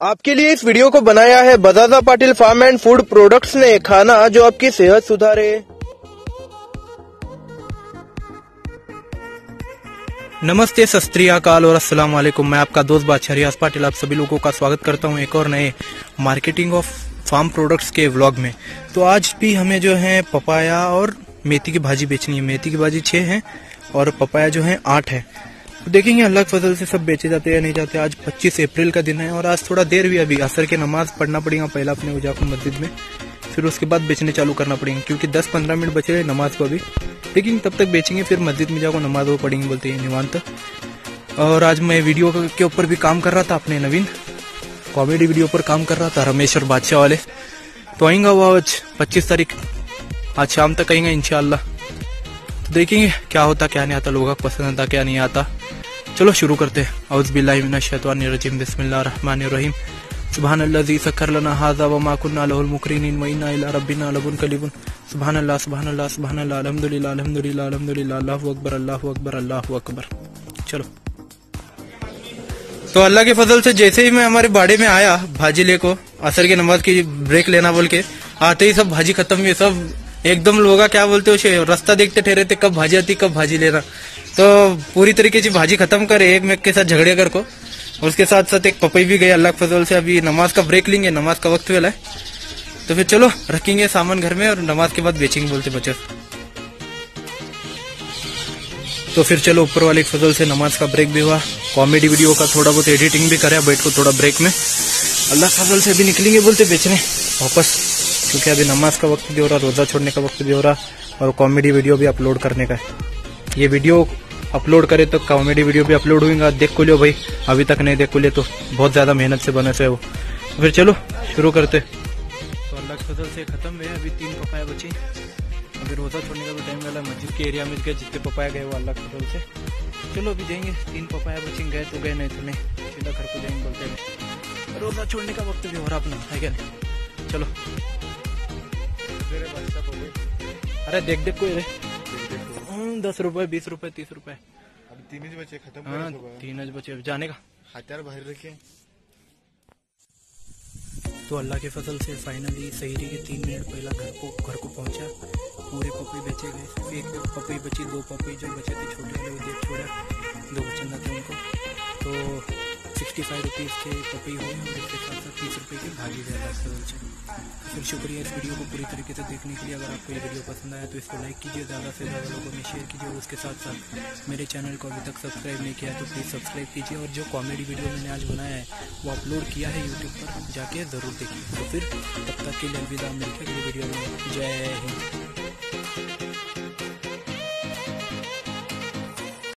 आपके लिए इस वीडियो को बनाया है Bajaja Patil farm and food products ने, खाना जो आपकी सेहत सुधारे। नमस्ते सस्त्रियाकाल और अस्सलाम वालेकुम। मैं आपका दोस्त बादशाह रियाज पाटिल, आप सभी लोगों का स्वागत करता हूँ एक और नए मार्केटिंग ऑफ़ फार्म प्रोडक्ट्स के व्लॉग में। तो आज भी हमें जो है पपाया और मेथी की भाजी बेचनी है। मेथी की भाजी छः है और पपाया जो है आठ है। देखेंगे, अल्लाह फ़सल से सब बेचे जाते हैं नहीं जाते। आज 25 अप्रैल का दिन है और आज थोड़ा देर भी अभी। असर के नमाज़ पढ़ना पड़ेगा पहला अपने जाकर मस्जिद में। फिर उसके बाद बेचने चालू करना पड़ेगा, क्योंकि 10-15 मिनट बचे रहे नमाज़ को अभी। लेकिन तब तक बेचेंगे, फिर मस्जिद में जाकर नमाज़ वो पढ़ेंगे, बोलते हैं निवांत। और आज मैं वीडियो के ऊपर भी काम कर रहा था अपने नवीन। कॉमेडी वीडियो पर काम कर रहा था रमेश और बादशाह वाले। तो आएँगा वो आज पच्चीस तारीख। आज शाम तक आएँगे इनशाला देखेंगे क्या होता, क्या नहीं आता, लोगों को पसंद आता, क्या नहीं आता। चलो शुरू करते हैं। लना हाजा लबुन कलीबुन अल्लाह सुबहान अल्लाह अकबर, अल्लाहु अकबर अल्लाहु अकबर। चलो। तो अल्लाह के फजल से जैसे ही मैं हमारे बाड़े में आया भाजी ले को असर की नमाज़ की ब्रेक लेना बोल के, आते ही सब भाजी खत्म हुई, सब एकदम लोग क्या बोलते हो रास्ता देखते ठहरे थे, कब भाजी आती, कब भाजी लेना। तो पूरी तरीके से भाजी खत्म करे, एक में के साथ झगड़े कर को। उसके साथ साथ एक पपई भी गई, अल्लाह फजल से। अभी नमाज़ का ब्रेक लेंगे, नमाज़ का वक्त वेला है। तो फिर चलो, रखेंगे सामान घर में और नमाज़ के बाद बेचेंगे बोलते बच्चे तो फिर चलो, ऊपर वाले फजल से नमाज़ का ब्रेक भी हुआ। कॉमेडी वीडियो का थोड़ा बहुत एडिटिंग भी करे, बैठ को थोड़ा ब्रेक में। अल्लाह फजल से अभी निकलेंगे बोलते बेचने। वापस। क्योंकि अभी नमाज़ का वक्त भी हो रहा, रोजा छोड़ने का वक्त भी हो रहा और कॉमेडी वीडियो भी अपलोड करने का है। ये वीडियो अपलोड करे तो कॉमेडी वीडियो भी अपलोड होगा देख को लियो भाई, अभी तक नहीं देख को लियो तो बहुत ज़्यादा मेहनत से बने से वो तो फिर चलो, शुरू करते तो अल्लाह के फजल से खत्म हुए अभी तीन पपाया बची। अभी रोजा छोड़ने का भी टाइम वाला मस्जिद के एरिया में गए, जितने पपाया गए वो अल्लाह के फजल से। चलो अभी जाएँगे, तीन पपाया बची, गए तो गए, नहीं तो नहीं। सीधा घर को जाएँगे, बोलते रोजा छोड़ने का वक्त भी हो रहा अपना, है क्या चलो। अरे देख देख कोई दस रुपए बीस रुपए तीस रुपए। अभी तीन ही बचे खत्म हाँ तीन आज बचे जाने का। हथियार बाहर रखे तो अल्लाह के फ़सल से फाइनली सहीरी के तीन मिनट पहला घर को घर को पहुँचा। पूरे पपी बेचे गए। एक पपी बची दो पपी जो बचे थे छोटे वाले वो देख छोड़ा। दो बच्चे तो सिक्सटी फाइव रुपीज़ के पपी हुए और इसके साथ साथ तीस रुपये की रहा है फिर शुक्रिया इस वीडियो को पूरी तरीके से देखने के लिए। अगर आपको ये वीडियो पसंद आया तो इसको लाइक कीजिए, ज़्यादा से ज़्यादा लोगों में शेयर कीजिए, और उसके साथ साथ मेरे चैनल को अभी तक सब्सक्राइब नहीं किया तो प्लीज़ सब्सक्राइब कीजिए, और जो कॉमेडी वीडियो मैंने आज बनाया है, वो अपलोड किया है यूट्यूब पर, जाके ज़रूर देखिए। तो फिर तब तक के लिए अलविदा, मिलते अगली वीडियो में। जय हिंद।